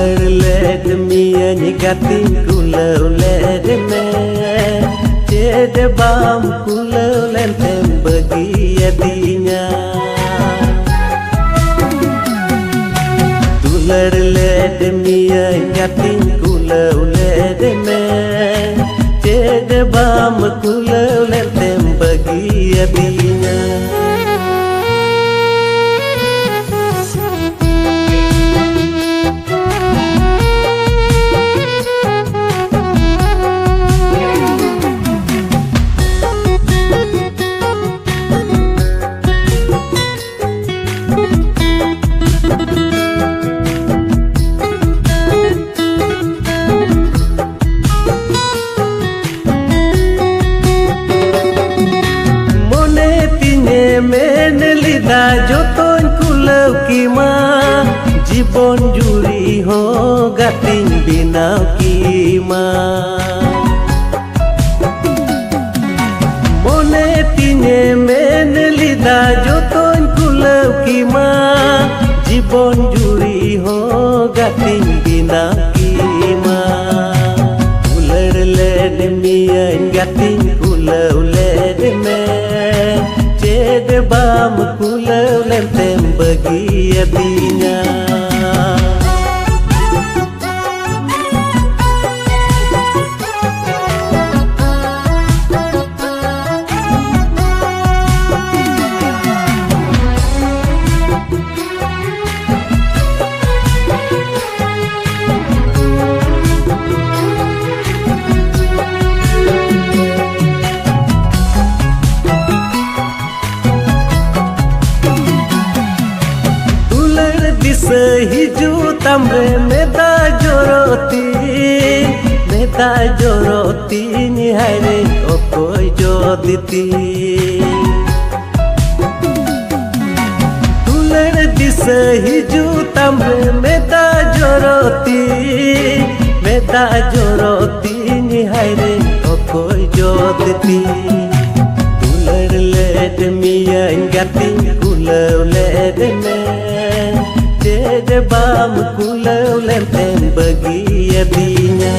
uler mia negatin kula uler me jede bam kula uler tem bagi adinya uler le mia negatin kula uler me jede bam kula uler ᱞᱮᱫᱟ ᱡᱚᱛᱚᱧ ᱠᱩᱞᱟᱹᱣ ᱠᱤᱢᱟ ᱡᱤᱵᱚᱱ ᱡᱩᱨᱤ ᱦᱚᱸ ᱜᱟᱛᱤᱧ ᱵᱮᱱᱟᱣ ᱠᱤᱢᱟ ᱢᱚᱱᱮ ᱛᱤᱧᱮ ᱢᱮᱱ ᱞᱮᱫᱟ ᱡᱚᱛᱚᱧ ᱠᱩᱞᱟᱹᱣ ᱠᱤᱢᱟ ᱡᱤᱵᱚᱱ ᱡᱩᱨᱤ ᱦᱚᱸ ᱜᱟᱛᱤᱧ ᱵᱮᱱᱟᱣ ᱠᱤᱢᱟ ᱩᱞᱟᱹᱲ ᱞᱮᱫ ᱢᱤᱭᱟᱹᱧ ᱜᱟᱛᱤᱧ ᱠᱩᱞᱟᱹᱣ ᱞᱮᱫ ᱢᱮ terbang kulau lem tembagi abinya hiju tamre meda joroti meda joroti ni haire okoi joditi tular dise hiju tamre meda joroti meda joroti ni haire okoi joditi tular led miya malam kulau lenteng bagi abinya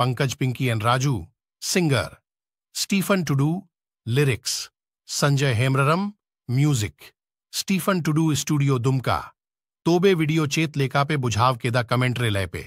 Pankaj Pinky and Raju, singer. Stephen Tudu, lyrics. Sanjay Hemraram, music. Stephen Tudu Studio Dumka. तोबे video चेत लेका पे बुझाव के दा comment पे